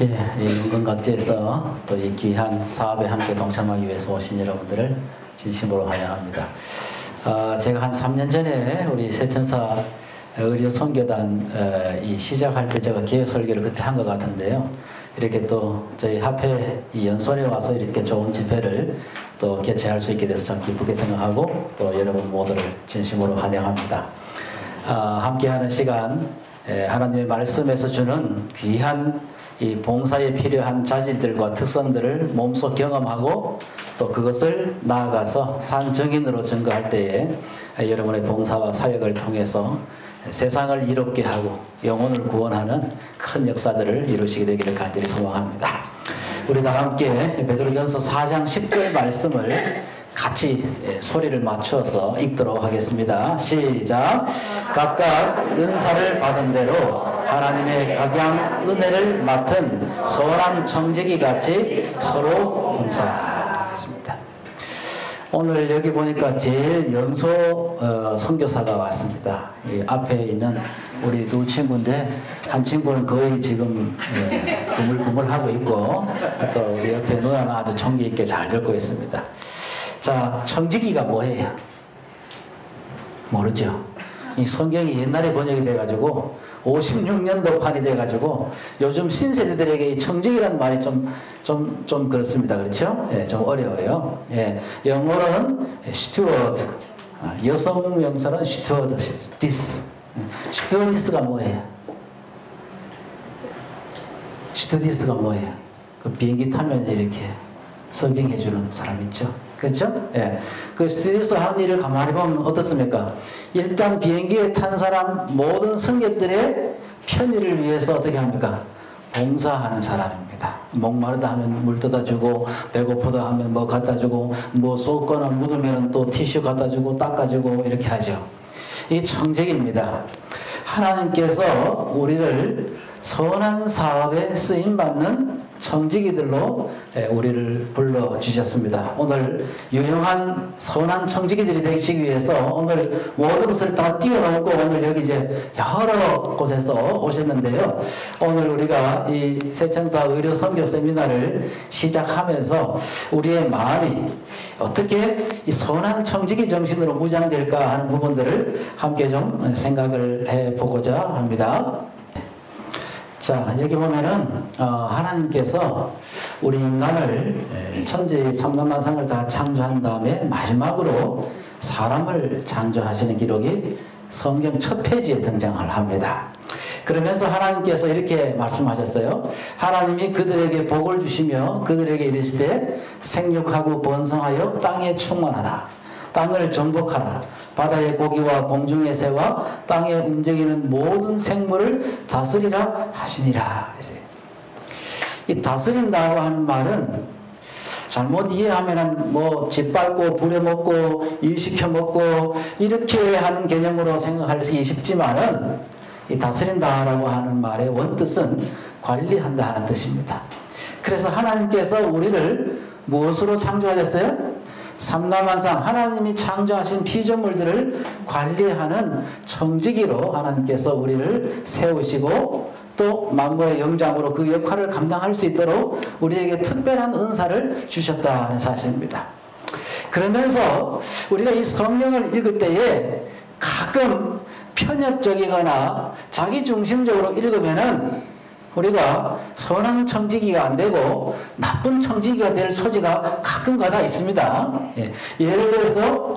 예, 이 문건각지에서 또 이 귀한 사업에 함께 동참하기 위해서 오신 여러분들을 진심으로 환영합니다. 어, 제가 한 3년 전에 우리 세천사 의료 선교단 어, 이 시작할 때 제가 기획 설계를 그때 한 것 같은데요. 이렇게 또 저희 합회 이 연수원에 와서 이렇게 좋은 집회를 또 개최할 수 있게 돼서 참 기쁘게 생각하고 또 여러분 모두를 진심으로 환영합니다. 어, 함께하는 시간 에, 하나님의 말씀에서 주는 귀한 이 봉사에 필요한 자질들과 특성들을 몸소 경험하고 또 그것을 나아가서 산 증인으로 증거할 때에 여러분의 봉사와 사역을 통해서 세상을 이롭게 하고 영혼을 구원하는 큰 역사들을 이루시게 되기를 간절히 소망합니다. 우리 다 함께 베드로전서 4장 10절 말씀을 같이 소리를 맞추어서 읽도록 하겠습니다. 시작. 각각 은사를 받은 대로 하나님의 각양 은혜를 맡은 선한 청지기 같이 서로 봉사하겠습니다. 오늘 여기 보니까 제일 연소 어, 선교사가 왔습니다. 앞에 있는 우리 두 친구인데 한 친구는 거의 지금 예, 구물구물하고 있고 또 우리 옆에 누나는 아주 청기 있게 잘 듣고 있습니다. 자, 청지기가 뭐예요? 모르죠. 이 성경이 옛날에 번역이 돼가지고 56년도 판이 돼가지고 요즘 신세대들에게 이 청직이라는 말이 좀, 좀, 좀 그렇습니다. 그렇죠? 예, 좀 어려워요. 예, 영어로는 steward, 아, 여성 명사는 stewardess. stewardess가 뭐예요? stewardess가 뭐예요? 그 비행기 타면 이렇게 서빙해주는 사람 있죠? 그렇죠? 예. 그 스튜디오에서 하는 일을 가만히 보면 어떻습니까? 일단 비행기에 탄 사람 모든 승객들의 편의를 위해서 어떻게 합니까? 봉사하는 사람입니다. 목마르다 하면 물 떠다 주고 배고프다 하면 뭐 갖다 주고 뭐 쏟거나 묻으면 또 티슈 갖다 주고 닦아 주고 이렇게 하죠. 이 청직입니다. 하나님께서 우리를 선한 사업에 쓰임 받는 청지기들로 예, 우리를 불러주셨습니다. 오늘 유용한 선한 청지기들이 되시기 위해서 오늘 모든 것을 다 뛰어넘고 오늘 여기 이제 여러 곳에서 오셨는데요. 오늘 우리가 이 세천사 의료 선교 세미나를 시작하면서 우리의 마음이 어떻게 이 선한 청지기 정신으로 무장될까 하는 부분들을 함께 좀 생각을 해보고자 합니다. 자, 여기 보면은, 어, 하나님께서 우리 인간을 천지 삼만만상을 다 창조한 다음에 마지막으로 사람을 창조하시는 기록이 성경 첫 페이지에 등장을 합니다. 그러면서 하나님께서 이렇게 말씀하셨어요. 하나님이 그들에게 복을 주시며 그들에게 이르시되 생육하고 번성하여 땅에 충만하라. 땅을 정복하라. 바다의 고기와 공중의 새와 땅에 움직이는 모든 생물을 다스리라 하시니라. 이 다스린다고 하는 말은 잘못 이해하면 뭐 짓밟고 부려먹고 일시켜 먹고 이렇게 하는 개념으로 생각하기 쉽지만은 이 다스린다라고 하는 말의 원뜻은 관리한다 하는 뜻입니다. 그래서 하나님께서 우리를 무엇으로 창조하셨어요? 삼남한상 하나님이 창조하신 피조물들을 관리하는 청지기로 하나님께서 우리를 세우시고 또 만물의 영장으로 그 역할을 감당할 수 있도록 우리에게 특별한 은사를 주셨다는 사실입니다. 그러면서 우리가 이 성경을 읽을 때에 가끔 편협적이거나 자기중심적으로 읽으면은 우리가 선한 청지기가 안 되고 나쁜 청지기가 될 소지가 가끔가다 있습니다. 예. 예를 들어서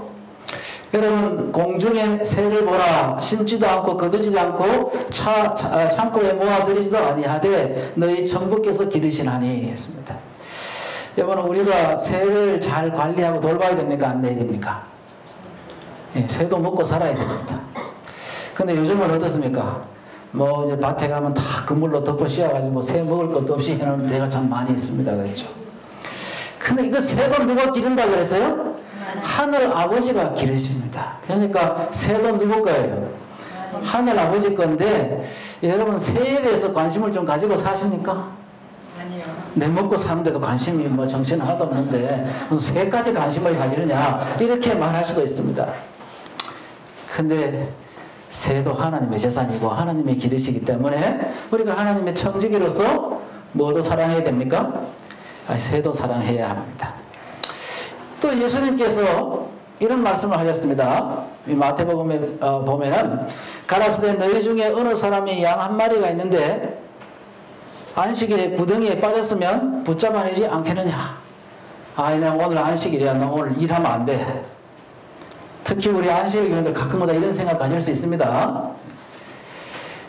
여러분 공중에 새를 보라 심지도 않고 거두지도 않고 차, 차, 아, 창고에 모아들이지도 아니하되 너희 정부께서 기르시나니 했습니다. 여러분 우리가 새를 잘 관리하고 돌봐야 됩니까 안 돼야 됩니까? 예, 새도 먹고 살아야 됩니다. 근데 요즘은 어떻습니까? 뭐 이제 밭에 가면 다 그물로 덮어 씌워가지고 새 먹을 것도 없이 해놓은 데가 참 많이 있습니다. 그렇죠. 근데 이거 새도 누가 기른다 그랬어요? 하늘 아버지가 기르십니다. 그러니까 새도 누구 거예요? 하늘 아버지 건데 여러분 새에 대해서 관심을 좀 가지고 사십니까? 아니요. 내 먹고 사는데도 관심이 뭐 정신 하나도 없는데 새까지 관심을 가지느냐 이렇게 말할 수도 있습니다. 근데 새도 하나님의 재산이고 하나님의 기르시기 때문에 우리가 하나님의 청지기로서 뭐도 사랑해야 됩니까? 아, 새도 사랑해야 합니다. 또 예수님께서 이런 말씀을 하셨습니다. 마태복음에 어, 보면은 가라스되 너희 중에 어느 사람이 양 한 마리가 있는데 안식일에 구덩이에 빠졌으면 붙잡아내지 않겠느냐. 아, 나 오늘 안식일이야. 나 오늘 일하면 안 돼. 특히 우리 안식일 교인들 가끔마다 이런 생각 가질 수 있습니다.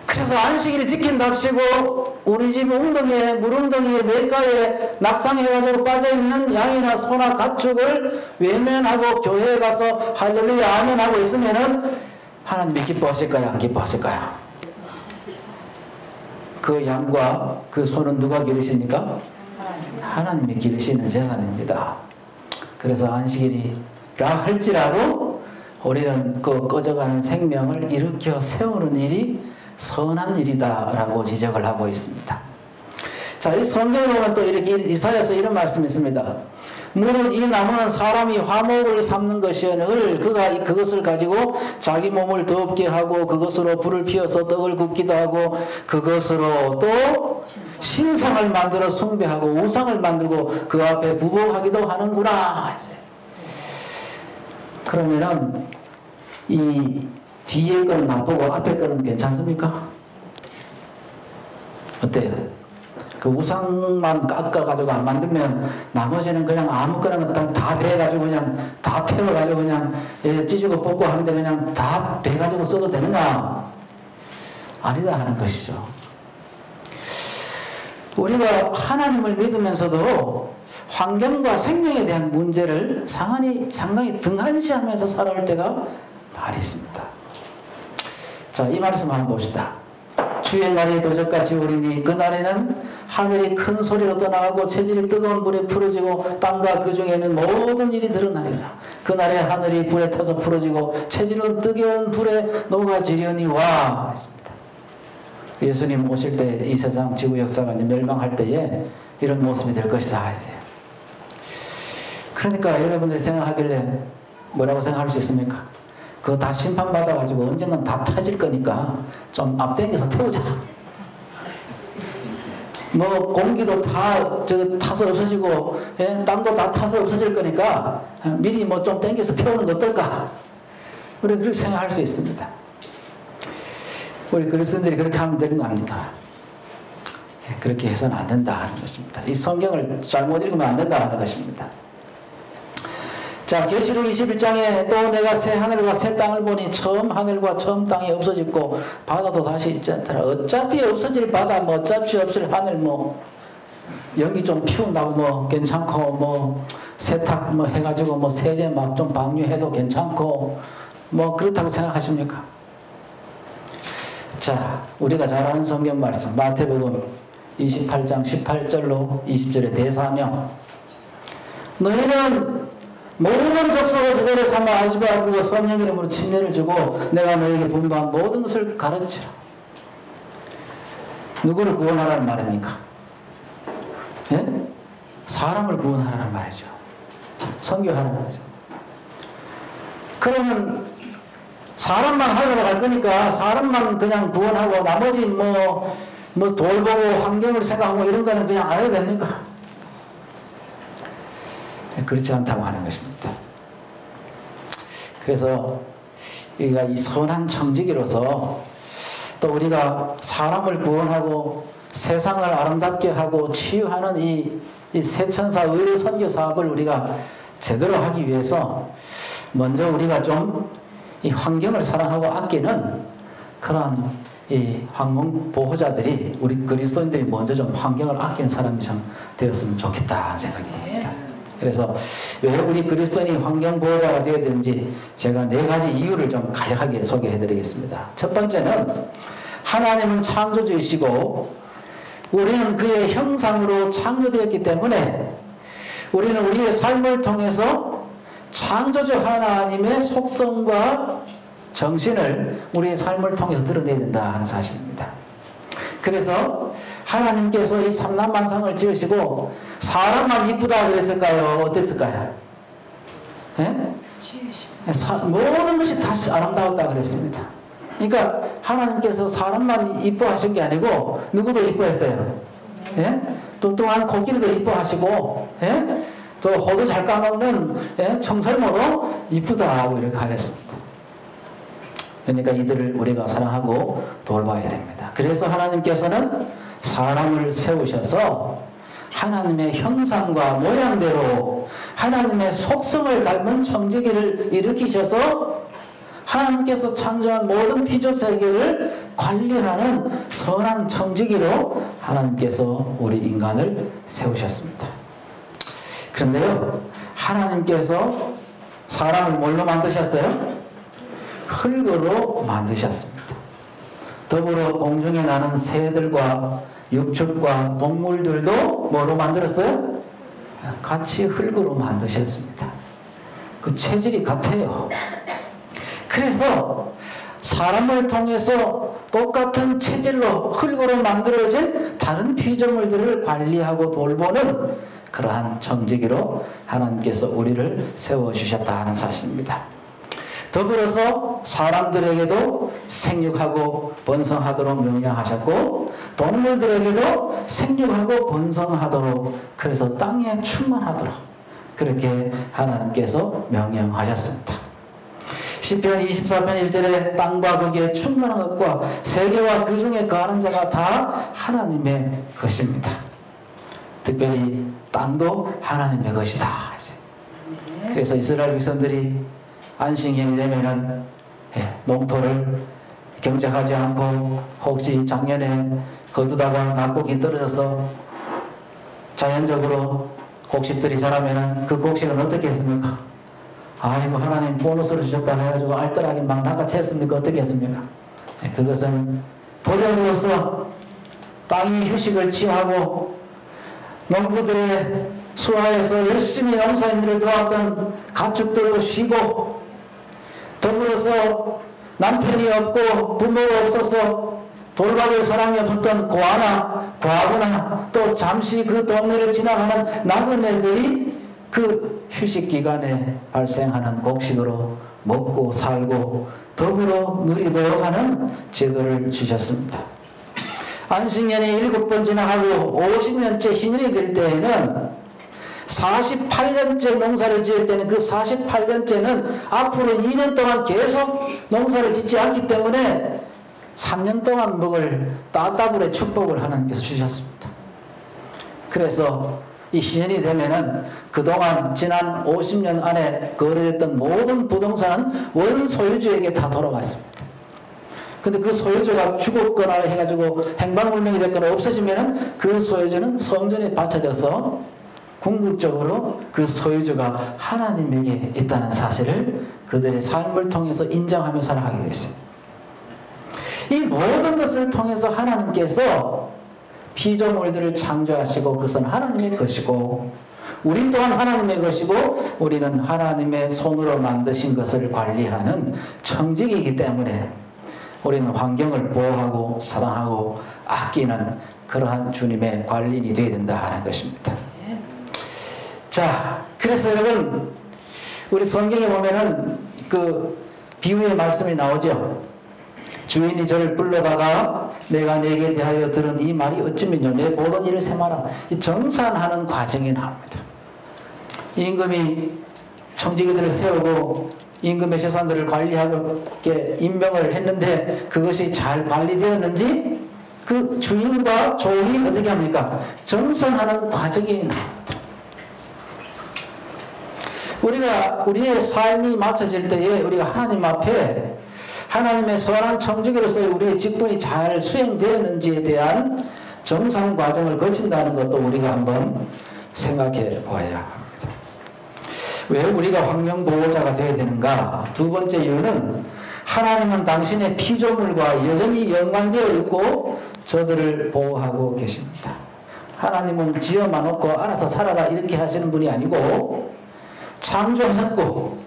그래서 안식일을 지킨답시고 우리 집 웅덩이에 물웅덩이에 냇가에 낙상해가지고 빠져있는 양이나 소나 가축을 외면하고 교회에 가서 할렐루야 아멘 하고 있으면은 하나님이 기뻐하실까요? 안 기뻐하실까요? 그 양과 그 소는 누가 기르십니까? 하나님이 기르시는 재산입니다. 그래서 안식일이라 할지라도 우리는 그 꺼져가는 생명을 일으켜 세우는 일이 선한 일이다라고 지적을 하고 있습니다. 자, 이 성경에 보면 또 이렇게 이사야서 이런 말씀이 있습니다. 무릇 이 나무는 사람이 화목을 삼는 것이오늘 그가 그것을 가지고 자기 몸을 덥게 하고 그것으로 불을 피워서 떡을 굽기도 하고 그것으로 또 신상을 만들어 숭배하고 우상을 만들고 그 앞에 부복하기도 하는구나. 그러면은 이 뒤에 거는 나쁘고 앞에 거는 괜찮습니까? 어때요? 그 우상만 깎아가지고 안 만들면 나머지는 그냥 아무거나 다, 다 배가지고 그냥 다 태워가지고 그냥 예, 찢고 뽑고 하는데 그냥 다 배가지고 써도 되느냐? 아니다 하는 것이죠. 우리가 하나님을 믿으면서도 환경과 생명에 대한 문제를 상당히, 상당히 등한시하면서 살아올 때가 많이 있습니다. 자, 이 말씀 한번 봅시다. 주의 날이 도적같이 오리니 그날에는 하늘이 큰 소리로 떠나가고 체질이 뜨거운 불에 풀어지고 땅과 그 중에는 모든 일이 드러나리라. 그날에 하늘이 불에 타서 풀어지고 체질은 뜨거운 불에 녹아지려니와 예수님 오실 때 이 세상 지구 역사가 멸망할 때에 이런 모습이 될 것이다 했어요. 그러니까 여러분들이 생각하길래 뭐라고 생각할 수 있습니까? 그거 다 심판받아가지고 언젠간 다 타질 거니까 좀 앞당겨서 태우자. 뭐 공기도 다 저 타서 없어지고 예? 땅도 다 타서 없어질 거니까 미리 뭐 좀 당겨서 태우는 거 어떨까? 우리 그렇게 생각할 수 있습니다. 우리 그리스도인들이 그렇게 하면 되는 거 아닙니까? 예, 그렇게 해서는 안 된다 하는 것입니다. 이 성경을 잘못 읽으면 안 된다 하는 것입니다. 자, 계시록 21장에 또 내가 새 하늘과 새 땅을 보니 처음 하늘과 처음 땅이 없어졌고 바다도 다시 있지 않더라. 어차피 없어질 바다, 뭐 어차피 없을 하늘, 뭐 연기 좀 피운다고 뭐 괜찮고 뭐 세탁 뭐 해가지고 뭐 세제 막 좀 방류해도 괜찮고 뭐 그렇다고 생각하십니까? 자, 우리가 잘 아는 성경 말씀 마태복음 28장 18절로 20절에 대사하며 너희는 모든 족속의 제자를 삼아 아지바 아들과 성령 이름으로 침례를 주고 내가 너에게 분부한 모든 것을 가르치라. 누구를 구원하라는 말입니까? 예? 사람을 구원하라는 말이죠. 선교하라는 거죠. 그러면 사람만 하려고 갈 거니까 사람만 그냥 구원하고 나머지 뭐, 뭐 돌보고 환경을 생각하고 이런 거는 그냥 안 해도 됩니까? 그렇지 않다고 하는 것입니다. 그래서 우리가 이 선한 청지기로서 또 우리가 사람을 구원하고 세상을 아름답게 하고 치유하는 이, 이 세천사 의료 선교 사업을 우리가 제대로 하기 위해서 먼저 우리가 좀 이 환경을 사랑하고 아끼는 그러한 이 항공 보호자들이 우리 그리스도인들이 먼저 좀 환경을 아끼는 사람이 좀 되었으면 좋겠다 생각이 듭니다. 그래서 왜 우리 그리스도인이 환경보호자가 되어야 되는지 제가 네 가지 이유를 좀 간략하게 소개해 드리겠습니다. 첫 번째는 하나님은 창조주이시고 우리는 그의 형상으로 창조되었기 때문에 우리는 우리의 삶을 통해서 창조주 하나님의 속성과 정신을 우리의 삶을 통해서 드러내야 된다 하는 사실입니다. 그래서 하나님께서 이 삼남만상을 지으시고 사람만 이쁘다 그랬을까요? 어땠을까요? 네? 사, 모든 것이 다 아름다웠다 그랬습니다. 그러니까 하나님께서 사람만 이뻐하신 게 아니고 누구도 이뻐했어요. 예? 뚱뚱한 코끼리도 이뻐하시고 예? 또 호두 잘 까먹는 예? 청설모도 이쁘다고 이렇게 하겠습니다. 그러니까 이들을 우리가 사랑하고 돌봐야 됩니다. 그래서 하나님께서는 사람을 세우셔서 하나님의 형상과 모양대로 하나님의 속성을 닮은 청지기를 일으키셔서 하나님께서 창조한 모든 피조 세계를 관리하는 선한 청지기로 하나님께서 우리 인간을 세우셨습니다. 그런데요, 하나님께서 사람을 뭘로 만드셨어요? 흙으로 만드셨습니다. 더불어 공중에 나는 새들과 육축과 동물들도 뭐로 만들었어요? 같이 흙으로 만드셨습니다. 그 체질이 같아요. 그래서 사람을 통해서 똑같은 체질로 흙으로 만들어진 다른 피조물들을 관리하고 돌보는 그러한 정직기로 하나님께서 우리를 세워주셨다 는 사실입니다. 더불어서 사람들에게도 생육하고 번성하도록 명령하셨고 동물들에게도 생육하고 번성하도록 그래서 땅에 충만하도록 그렇게 하나님께서 명령하셨습니다. 시편 24편 1절에 땅과 거기에 충만한 것과 세계와 그 중에 가는 자가 다 하나님의 것입니다. 특별히 땅도 하나님의 것이다. 그래서 이스라엘 백성들이 안식년이 되면은 예, 농토를 경작하지 않고 혹시 작년에 거두다가 낙곡이 떨어져서 자연적으로 곡식들이 자라면은 그 곡식은 어떻게 했습니까? 아이고 하나님 보너스를 주셨다 해가지고 알뜰하게 막 낚아챘습니까? 어떻게 했습니까? 예, 그것은 보령으로서 땅이 휴식을 취하고 농부들의 수하에서 열심히 농사일을 도왔던 가축들도 쉬고 더불어서 남편이 없고 부모가 없어서 돌박을 사랑이 없었던 고아나 과부나 또 잠시 그 동네를 지나가는 나그네들이 그 휴식 기간에 발생하는 곡식으로 먹고 살고 더불어 누리도록 하는 제도를 주셨습니다. 안식년이 일곱 번 지나가고 50년째 희년이 될 때에는 48년째 농사를 지을 때는 그 48년째는 앞으로 2년 동안 계속 농사를 짓지 않기 때문에 3년 동안 먹을 따따블의 축복을 하나님께서 주셨습니다. 그래서 이 시년이 되면은 그동안 지난 50년 안에 거래됐던 모든 부동산은 원 소유주에게 다 돌아갔습니다. 근데 그 소유주가 죽었거나 해가지고 행방불명이 됐거나 없어지면은 그 소유주는 성전에 바쳐져서 궁극적으로 그 소유주가 하나님에게 있다는 사실을 그들의 삶을 통해서 인정하며 살아가게 됐어요. 이 모든 것을 통해서 하나님께서 피조물들을 창조하시고 그것은 하나님의 것이고 우리 또한 하나님의 것이고 우리는 하나님의 손으로 만드신 것을 관리하는 청직이기 때문에 우리는 환경을 보호하고 사랑하고 아끼는 그러한 주님의 관리인이 되어야 된다 하는 것입니다. 자, 그래서 여러분, 우리 성경에 보면은 그 비유의 말씀이 나오죠. 주인이 저를 불러다가 내가 내게 대하여 들은 이 말이 어찌면요. 내 모든 일을 세마라. 이 정산하는 과정이 나옵니다. 임금이 청지기들을 세우고 임금의 재산들을 관리하고 임명을 했는데 그것이 잘 관리되었는지 그 주인과 종이 어떻게 합니까? 정산하는 과정이 나옵니다. 우리가 우리의 삶이 맞춰질 때에 우리가 하나님 앞에 하나님의 선한 청지기로서 우리의 직분이 잘 수행되었는지에 대한 정상 과정을 거친다는 것도 우리가 한번 생각해 보아야 합니다. 왜 우리가 환경보호자가 되어야 되는가? 두 번째 이유는 하나님은 당신의 피조물과 여전히 연관되어 있고 저들을 보호하고 계십니다. 하나님은 지어만 놓고 알아서 살아라 이렇게 하시는 분이 아니고 창조하셨고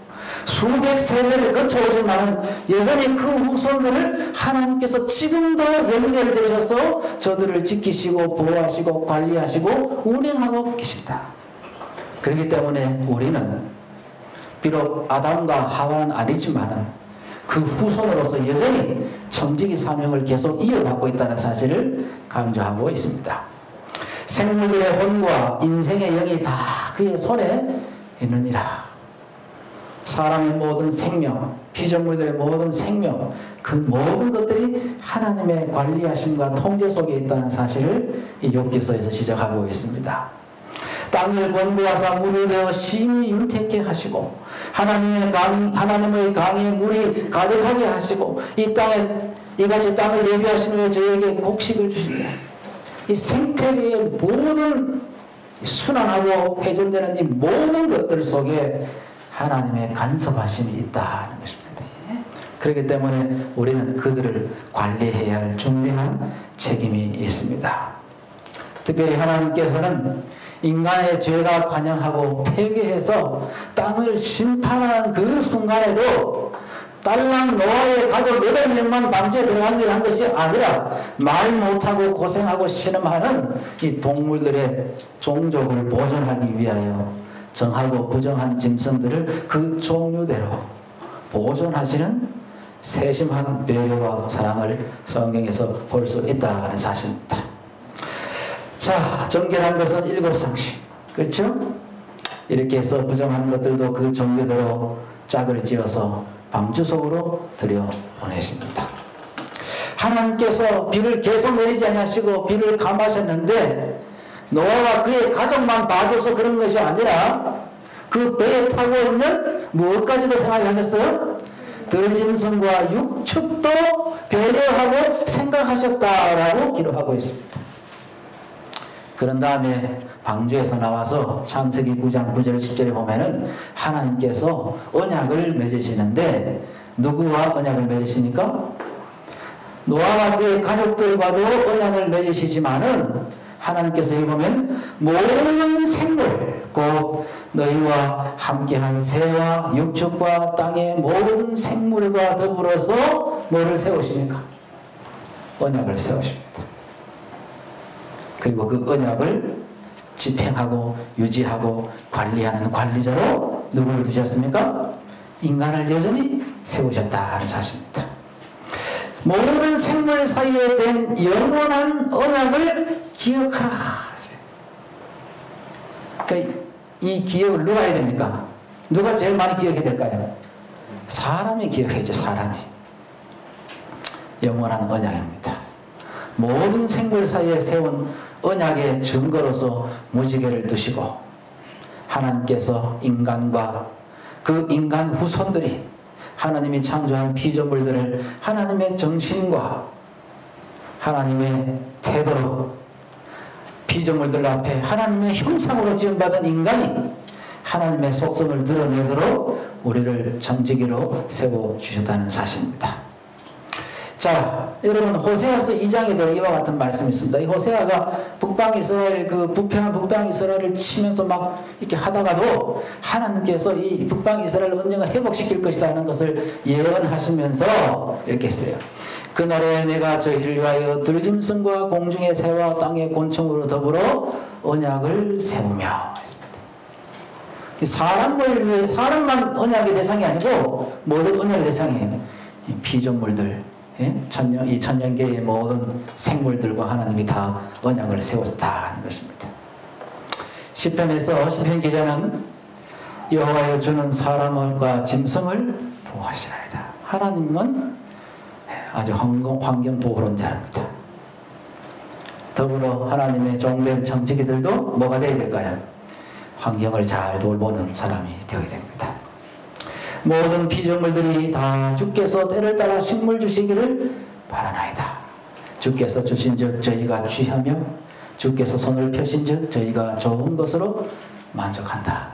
수백 세대를 거쳐오지만 여전히 그 후손들을 하나님께서 지금도 연결되셔서 저들을 지키시고 보호하시고 관리하시고 운행하고 계십니다. 그렇기 때문에 우리는 비록 아담과 하와는 아니지만 그 후손으로서 여전히 정직의 사명을 계속 이어받고 있다는 사실을 강조하고 있습니다. 생물들의 혼과 인생의 영이 다 그의 손에 있느니라. 사람의 모든 생명, 피조물들의 모든 생명, 그 모든 것들이 하나님의 관리하심과 통제 속에 있다는 사실을 이 욥기서에서 지적하고 있습니다. 땅을 권고하사 물을 내어 심히 윤택케 하시고 하나님의 강 하나님의 강에 물이 가득하게 하시고 이 땅에 이같이 땅을 예비하신 후에 저에게 곡식을 주시며 이 생태계의 모든 순환하고 회전되는 이 모든 것들 속에 하나님의 간섭하심이 있다는 것입니다. 그렇기 때문에 우리는 그들을 관리해야 할 중대한 책임이 있습니다. 특별히 하나님께서는 인간의 죄가 관영하고 폐괴해서 땅을 심판하는 그 순간에도 딸랑 노아의 가족 8명만 방주에 들어간 게한 것이 아니라 말 못하고 고생하고 신음하는 이 동물들의 종족을 보존하기 위하여 정하고 부정한 짐승들을 그 종류대로 보존하시는 세심한 배려와 사랑을 성경에서 볼 수 있다는 사실입니다. 자, 정결한 것은 일곱 상식. 그렇죠? 이렇게 해서 부정한 것들도 그 종류대로 짝을 지어서 방주 속으로 들여 보내십니다. 하나님께서 비를 계속 내리지 아니하시고 비를 감하셨는데 노아와 그의 가족만 봐줘서 그런 것이 아니라 그 배에 타고 있는 무엇까지도 생각하셨어요? 들짐승과 육축도 배려하고 생각하셨다라고 기록하고 있습니다. 그런 다음에 방주에서 나와서 창세기 9장 9절 10절에 보면은 하나님께서 언약을 맺으시는데 누구와 언약을 맺으십니까? 노아와 그의 가족들과도 언약을 맺으시지만은 하나님께서 여기 보면 모든 생물 곧 너희와 함께한 새와 육축과 땅의 모든 생물과 더불어서 뭐를 세우십니까? 언약을 세우십니다. 그리고 그 언약을 집행하고 유지하고 관리하는 관리자로 누구를 두셨습니까? 인간을 여전히 세우셨다는 사실입니다. 모든 생물 사이에 된 영원한 언약을 기억하라. 그러니까 이 기억을 누가 해야 됩니까? 누가 제일 많이 기억해야 될까요? 사람이 기억해야죠, 사람이. 영원한 언약입니다. 모든 생물 사이에 세운 언약의 증거로서 무지개를 두시고 하나님께서 인간과 그 인간 후손들이 하나님이 창조한 피조물들을 하나님의 정신과 하나님의 태도로 피조물들 앞에 하나님의 형상으로 지음받은 인간이 하나님의 속성을 드러내도록 우리를 정직이로 세워주셨다는 사실입니다. 자, 여러분 호세아서 2장에도 이와 같은 말씀이 있습니다. 이 호세아가 북방 이스라엘 그 부패한 북방 이스라엘을 치면서 막 이렇게 하다가도 하나님께서 이 북방 이스라엘을 언젠가 회복시킬 것이다 하는 것을 예언하시면서 이렇게 했어요. 그날에 내가 저희를 위하여 들짐승과 공중의 새와 땅의 곤충으로 더불어 언약을 세우며. 사람을 사람만 언약의 대상이 아니고 모든 언약의 대상이에요. 피조물들, 예? 천년, 이 천년계의 모든 생물들과 하나님이 다 언약을 세웠다는 것입니다. 시편에서 시편 기자는 여호와여 주는 사람과 짐승을 보호하시나이다. 하나님은 아주 환경, 환경 보호론자입니다. 더불어 하나님의 종된 정치기들도 뭐가 되어야 될까요? 환경을 잘 돌보는 사람이 되어야 됩니다. 모든 피조물들이 다 주께서 때를 따라 식물 주시기를 바라나이다. 주께서 주신 즉 저희가 취하며 주께서 손을 펴신 즉 저희가 좋은 것으로 만족한다.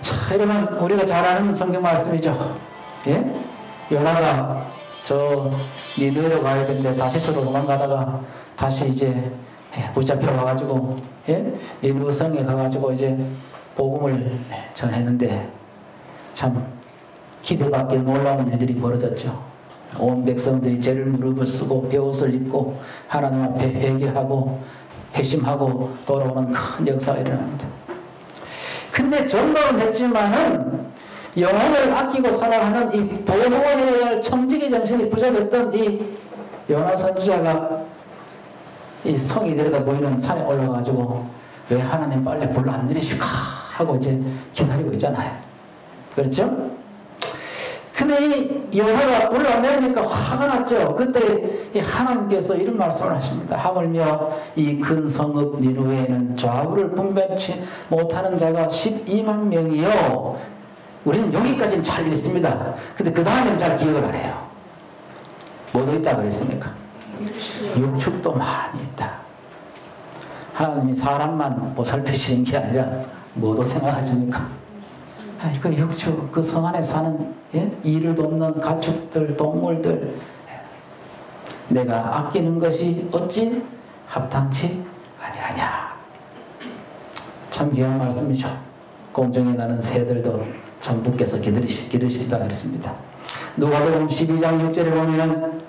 자, 여러분 우리가 잘 아는 성경 말씀이죠. 예? 요나가 저 니느웨로 가야 되는데 다시스로 도망가다가 다시 이제 예, 붙잡혀 가가지고 예? 니느웨 성에 가가지고 이제 복음을 전했는데 참 기대밖에 놀라운 일들이 벌어졌죠. 온 백성들이 죄를 무릎을 쓰고 베옷을 입고 하나님 앞에 회개하고 회심하고 돌아오는 큰 역사가 일어납니다. 근데 전도는 했지만은 영혼을 아끼고 살아가는 이 보호해야 할 청지기 정신이 부족했던 이 요나 선지자가 이 성이 내려다 보이는 산에 올라가가지고 왜 하나님 빨리 불러 안 내리실까 하고 이제 기다리고 있잖아요. 그렇죠? 근데 이 여호가 불러 안 내리니까 화가 났죠. 그때 하나님께서 이런 말씀을 하십니다. 하물며 이큰 성읍 니누에는 좌우를 분별치 못하는 자가 12만 명이요. 우리는 여기까지는 잘 읽습니다. 근데 그 다음엔 잘 기억을 안 해요. 뭐도 있다 그랬습니까? 육축도 많이 있다. 하나님이 사람만 보살피시는 게 아니라 뭐도 생각하십니까? 그 육축, 그성 안에 사는 예? 이를 돕는 가축들, 동물들 내가 아끼는 것이 어찌 합당치 아니하냐. 참 귀한 말씀이죠. 공정에 나는 새들도 전부께서 기르시, 기르신다 그랬습니다. 누가복음 12장 6절에 보면은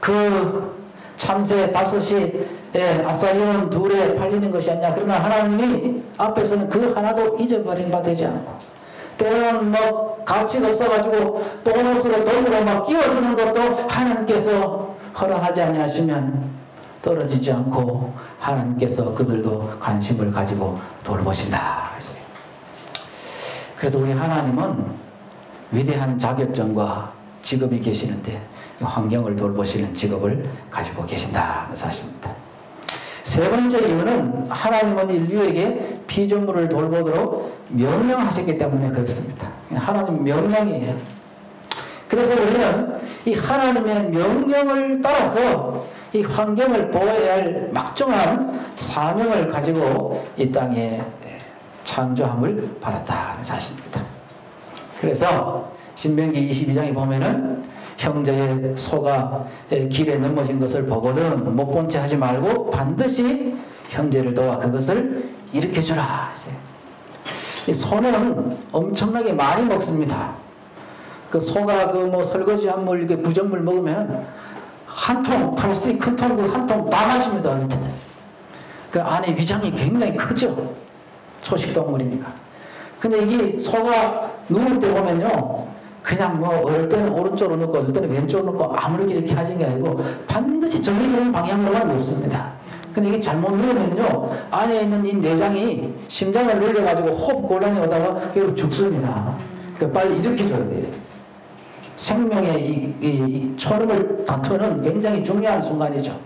그 참새 다섯이 예, 아싸리온 둘에 팔리는 것이 아니냐. 그러나 하나님이 앞에서는 그 하나도 잊어버린 바 되지 않고 때로는 뭐 가치가 없어가지고 보너스로 돈으로 막 끼워주는 것도 하나님께서 허락하지 아니하시면 떨어지지 않고 하나님께서 그들도 관심을 가지고 돌보신다. 그래서 우리 하나님은 위대한 자격증과 직업이 계시는데 환경을 돌보시는 직업을 가지고 계신다는 사실입니다. 세 번째 이유는 하나님은 인류에게 피조물을 돌보도록 명령하셨기 때문에 그렇습니다. 하나님 명령이에요. 그래서 우리는 이 하나님의 명령을 따라서 이 환경을 보호해야 할 막중한 사명을 가지고 이 땅에 창조함을 받았다는 사실입니다. 그래서 신명기 22장에 보면은 형제의 소가 길에 넘어진 것을 보거든 못 본 채 하지 말고 반드시 형제를 도와 그것을 일으켜 주라 소는 엄청나게 많이 먹습니다. 그 소가 그 뭐 설거지 한 물 이게 부정물 먹으면 한 통, 플라스틱 큰 통, 그한통 다 마십니다. 그 안에 위장이 굉장히 크죠. 초식동물이니까. 근데 이게 소가 누울 때 보면요. 그냥 뭐 어릴 때는 오른쪽으로 넣고 어릴 때는 왼쪽으로 넣고 아무렇게 이렇게 하신 게 아니고 반드시 정해진 방향으로만 놓습니다. 근데 이게 잘못 누르면요. 안에 있는 이 내장이 심장을 눌려가지고 호흡 곤란이 오다가 결국 죽습니다. 그러니까 빨리 이렇게 줘야 돼요. 생명의 이, 이, 이 초름을 다투는 굉장히 중요한 순간이죠.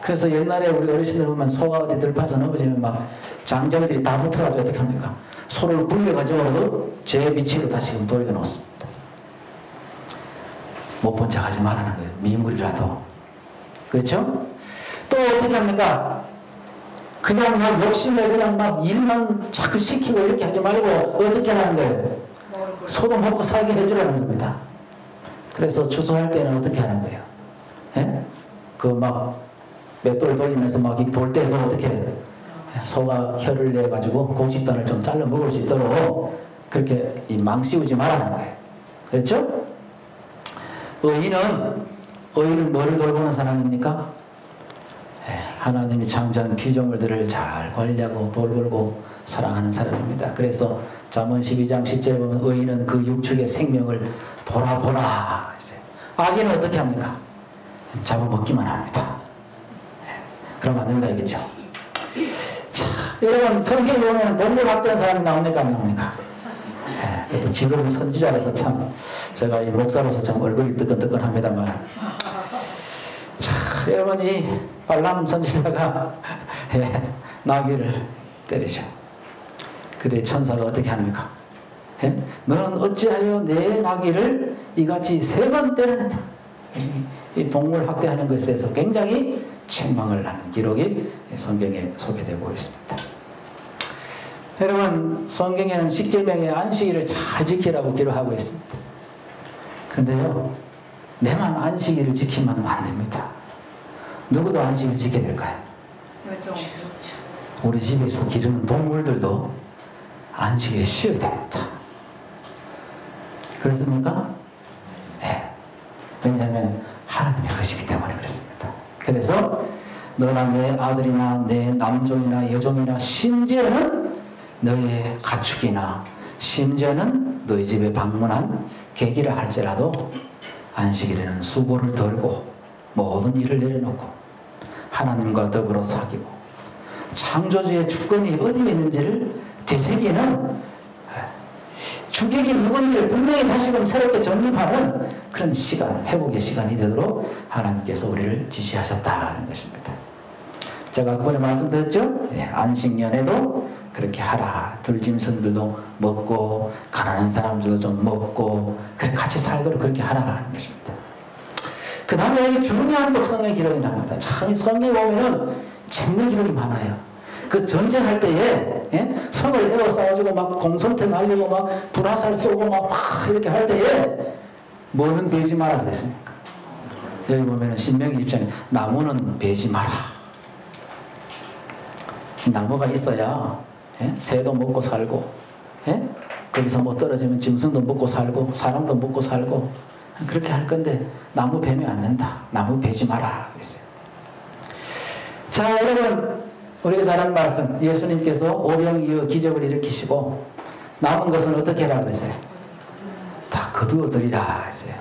그래서 옛날에 우리 어르신들 보면 소가 어디 들판에서 넘어지면 막 장정들이 다 붙어가지고 어떻게 합니까? 소를 불려가지고 제 위치로 다시금 돌려 놓습니다. 못 본 척 하지 말라는 거예요. 미물이라도. 그렇죠? 또 어떻게 합니까? 그냥 막 욕심에 그냥 막 일만 자꾸 시키고 이렇게 하지 말고 어떻게 하는 거예요? 소도 먹고 살게 해주라는 겁니다. 그래서 추수할 때는 어떻게 하는 거예요? 예? 그막 맷돌 돌리면서 막 돌 때도 어떻게 해요? 소가 혀를 내가지고 곡식단을 좀 잘라 먹을 수 있도록 그렇게 망 씌우지 말라는 거예요. 그렇죠? 의인은, 의인은 뭐를 돌보는 사람입니까? 예, 하나님이 창조한 피조물들을 잘 관리하고 돌보고 사랑하는 사람입니다. 그래서 잠언 12장 10절에 보면 의인은 그 육축의 생명을 돌아보라. 악인은 어떻게 합니까? 잡아먹기만 합니다. 예, 그러면 안 된다 이겠죠. 자, 여러분 성경에 보면 동물 학대한 사람이 나옵니까 안 나옵니까? 예, 또 지금 선지자라서 참 제가 이 목사로서 참 얼굴이 뜨끈뜨끈합니다만 자, 여러분 이 발람 선지자가 예, 나귀를 때리죠. 그때 천사가 어떻게 합니까? 예? 너는 어찌하여 내 나귀를 이같이 세 번 때렸느냐? 이 동물 학대하는 것에 대해서 굉장히 책망을 하는 기록이 성경에 소개되고 있습니다. 여러분 성경에는 십계명의 안식일을 잘 지키라고 기록하고 있습니다. 그런데요 내만 안식일을 지키면 안 됩니다. 누구도 안식일 지켜야 될까요? 우리 집에서 기르는 동물들도 안식일 쉬어야 됩니다. 그렇습니까? 네. 왜냐하면 하나님의 것이기 때문에 그렇습니다. 그래서 너나 내 아들이나 내 남종이나 여종이나 심지어는 너의 가축이나 심지어는 너희 집에 방문한 계기라 할지라도 안식일에는 수고를 덜고 모든 일을 내려놓고 하나님과 더불어 사귀고 창조주의 주권이 어디에 있는지를 되새기는 주객이 누군지를 분명히 다시금 새롭게 정립하는 그런 시간, 회복의 시간이 되도록 하나님께서 우리를 지시하셨다는 것입니다. 제가 그번에 말씀드렸죠? 예, 안식년에도 그렇게 하라. 들짐승들도 먹고 가난한 사람들도 좀 먹고 같이 살도록 그렇게 하라는 것입니다. 그 다음에 중요한 독성의 기록이 나옵니다. 참 성경에 보면은 재밌는 기록이 많아요. 그 전쟁할 때에 예? 성을 에워싸가지고 막 공성태 날리고 막 불화살 쏘고 막, 이렇게 할 때에 뭐는 베지 마라 그랬습니까? 여기 보면은 신명기 입장에 나무는 베지 마라. 나무가 있어야 예? 새도 먹고 살고 예? 거기서 뭐 떨어지면 짐승도 먹고 살고 사람도 먹고 살고 그렇게 할 건데 나무 베면 안 된다. 나무 베지 마라 그랬어요. 자 여러분 우리가 잘 아는 말씀 예수님께서 오병이어 기적을 일으키시고 남은 것은 어떻게 하라 그랬어요? 다 거두어들이라 했어요.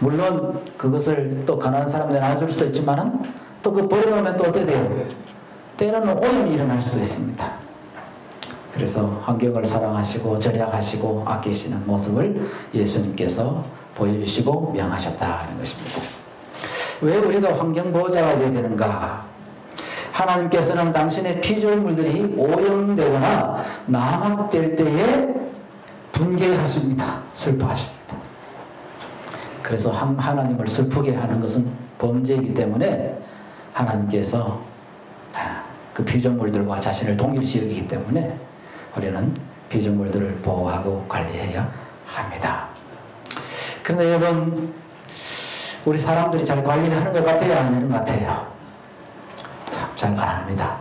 물론 그것을 또 가난한 사람들 나눠줄 수도 있지만은 또 그 버려놓으면 또 어떻게 돼요? 때로는 오염이 일어날 수도 있습니다. 그래서 환경을 사랑하시고 절약하시고 아끼시는 모습을 예수님께서 보여주시고 명하셨다는 것입니다. 왜 우리가 환경보호자가 되어야 되는가? 하나님께서는 당신의 피조물들이 오염되거나 남학될 때에 분개하십니다. 슬퍼하십니다. 그래서 하나님을 슬프게 하는 것은 범죄이기 때문에 하나님께서 그 피조물들과 자신을 동일시 여기기 때문에 우리는 피조물들을 보호하고 관리해야 합니다. 그런데 여러분 우리 사람들이 잘 관리하는 것 같아요? 안 하는 것 같아요? 잘안 합니다.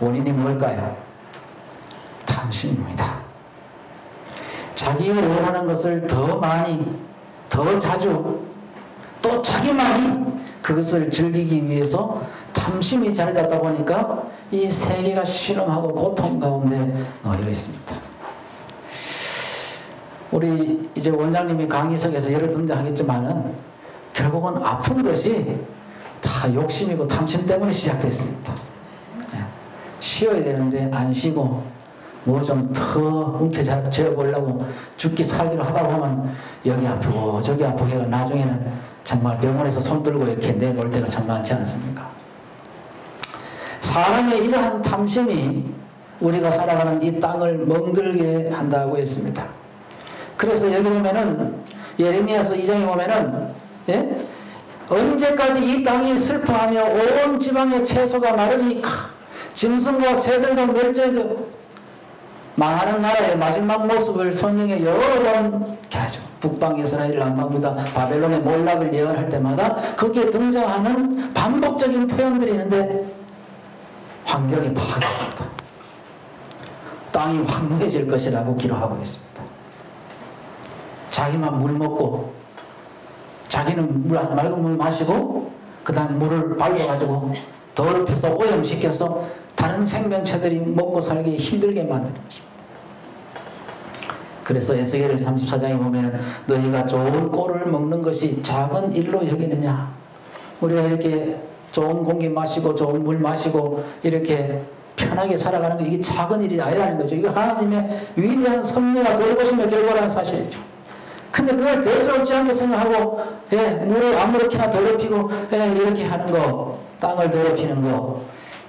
원인이 뭘까요? 탐심입니다. 자기가 원하는 것을 더 많이, 더 자주, 또 자기만이 그것을 즐기기 위해서 탐심이 자리 잡다 보니까 이 세계가 실험하고 고통 가운데 놓여 있습니다. 우리 이제 원장님이 강의석에서 여러 등장하겠지만은 결국은 아픈 것이 다 욕심이고 탐심 때문에 시작됐습니다. 예. 쉬어야 되는데 안 쉬고 뭐 좀 더 움켜쥐어 보려고 죽기 살기로 하다 보면 여기 아프고 저기 아프고 해가 나중에는 정말 병원에서 손 들고 이렇게 내볼 때가 참 많지 않습니까? 사람의 이러한 탐심이 우리가 살아가는 이 땅을 멍들게 한다고 했습니다. 그래서 여기 보면은 예레미야서 2장에 보면은 예? 언제까지 이 땅이 슬퍼하며 온 지방의 채소가 마르리까 짐승과 새들도 멸절되고 망하는 나라의 마지막 모습을 성경에 여러 번 하죠. 북방 이스라엘 남방유다 바벨론의 몰락을 예언할 때마다 거기에 등장하는 반복적인 표현들이 있는데 환경이 파괴됩니다. 땅이 황무해질 것이라고 기록하고 있습니다. 자기만 물 먹고 자기는 물, 맑은 물 마시고 그 다음 물을 밟아가지고 더럽혀서 오염시켜서 다른 생명체들이 먹고 살기 힘들게 만드는 것입니다. 그래서 에스겔 34장에 보면 너희가 좋은 꼴을 먹는 것이 작은 일로 여기느냐 우리가 이렇게 좋은 공기 마시고 좋은 물 마시고 이렇게 편하게 살아가는 게 이게 작은 일이 아니라는 거죠. 이거 하나님의 위대한 섭리와 돌보심의 결과라는 사실이죠. 근데 그걸 대수롭지 않게 생각하고 예, 물을 아무렇게나 더럽히고 예, 이렇게 하는 거 땅을 더럽히는 거